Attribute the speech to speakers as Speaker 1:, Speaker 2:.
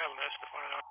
Speaker 1: Hällnäs, det får jag.